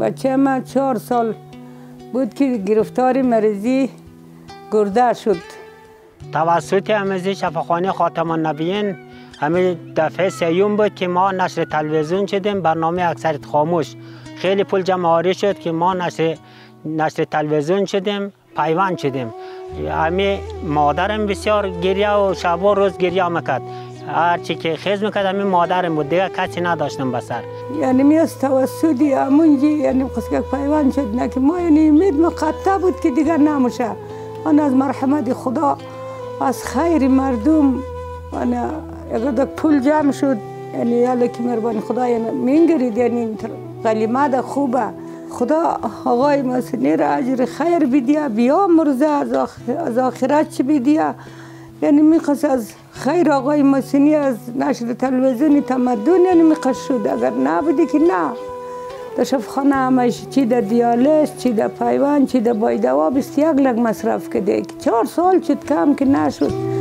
بچه ما چهار سال بود که گرفتار مریضی گرده شد. توسط امزی شفاخانه خاتم النبیین همه دفعه سیوم بود که ما نشر تلویزیون شدیم برنامه اکثریت خاموش. خیلی پول جمع شد که ما نشر, نشر تلویزیون شدیم پیوند شدیم. همه مادرم بسیار گریه و شب و روز گریه می‌کرد هرچی که خیز می‌کرد همین مادرم بود. دیگه کسی نداشتم بسر یعنی می از توسطی همونجی یعنی قصد پیوند شد. نه که ما یعنی امید مقطع بود که دیگر نموشه. من از مرحمت خدا از خیر مردم. انا اگر پول جمع شد یعنی یالا که مهربانی خدا یعنی مینگرید یعنی غلیمه خوبه. خدا آقای مسنی را اجر خیر بدیا بیا مرزه از آخرت چی بدیا. یعنی می‌خواست از خیر آقای مسنی از نشر تلویزیون تمدن یعنی می‌خواست شد. اگر نبودی که نه. در شفخانه همش چی در دیالس چی در پیوان چی در بایدوا بیست یک لگ مصرف کده. چهار سال شد کم که نشد.